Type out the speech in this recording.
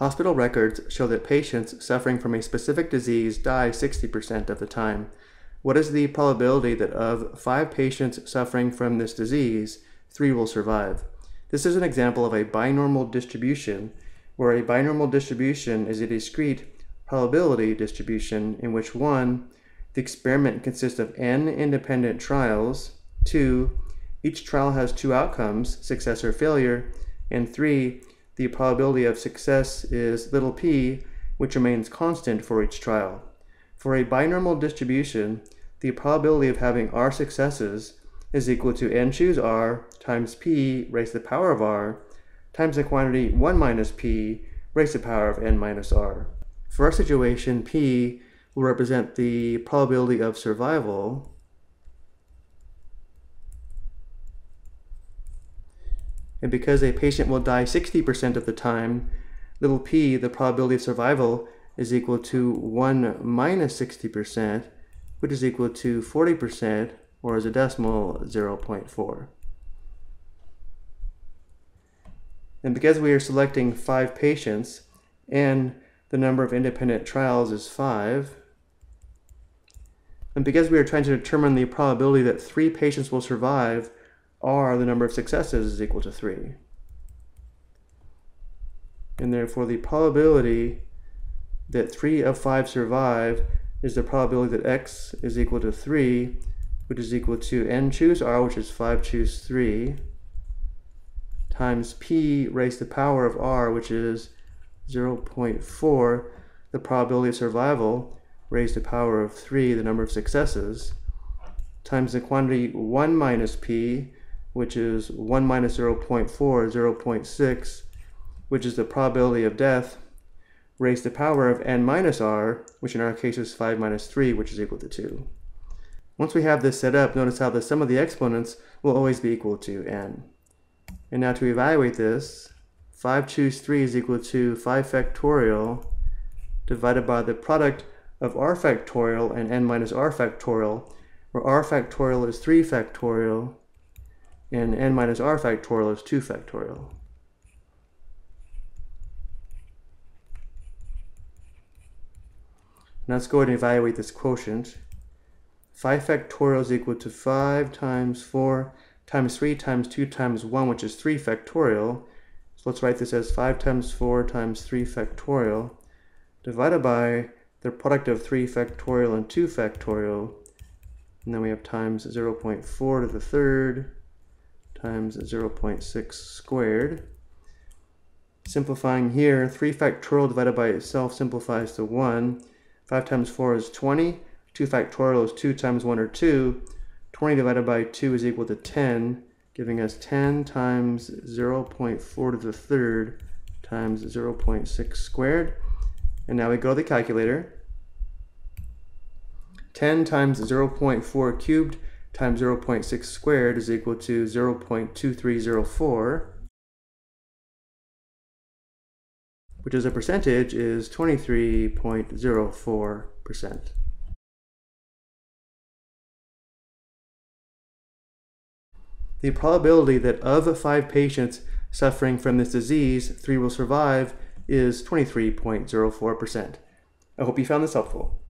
Hospital records show that patients suffering from a specific disease die 60% of the time. What is the probability that of five patients suffering from this disease, three will survive? This is an example of a binormal distribution, where a binormal distribution is a discrete probability distribution in which 1. The experiment consists of n independent trials, 2. Each trial has two outcomes, success or failure, and 3 the probability of success is little p, which remains constant for each trial. For a binormal distribution, the probability of having r successes is equal to n choose r times p raised to the power of r times the quantity 1 minus p raised to the power of n minus r. For our situation, p will represent the probability of survival And because a patient will die 60% of the time, little p, the probability of survival, is equal to 1 minus 60%, which is equal to 40%, or as a decimal, 0.4. And because we are selecting five patients, and the number of independent trials is 5, and because we are trying to determine the probability that three patients will survive, r, the number of successes, is equal to 3. And therefore the probability that 3 of 5 survive is the probability that x is equal to 3, which is equal to n choose r, which is 5 choose 3, times p raised to the power of r, which is 0.4, the probability of survival, raised to the power of 3, the number of successes, times the quantity 1 minus p, which is 1 minus 0.4, 0.6, which is the probability of death, raised to the power of n minus r, which in our case is 5 minus 3, which is equal to 2. Once we have this set up, notice how the sum of the exponents will always be equal to n. And now to evaluate this, 5 choose 3 is equal to 5 factorial divided by the product of r factorial and n minus r factorial, where r factorial is 3 factorial and n minus r factorial is 2 factorial. Now let's go ahead and evaluate this quotient. 5 factorial is equal to 5 times 4 times 3 times 2 times 1, which is 3 factorial. So let's write this as 5 times 4 times 3 factorial divided by the product of 3 factorial and 2 factorial. And then we have times 0.4 to the third times 0.6 squared. Simplifying here, 3 factorial divided by itself simplifies to 1. 5 times 4 is 20. 2 factorial is 2 times 1 or 2. 20 divided by 2 is equal to 10, giving us 10 times 0.4 to the third times 0.6 squared. And now we go to the calculator. 10 times 0.4 cubed times 0.6 squared is equal to 0.2304, which as a percentage is 23.04%. The probability that of five patients suffering from this disease, three will survive is 23.04%. I hope you found this helpful.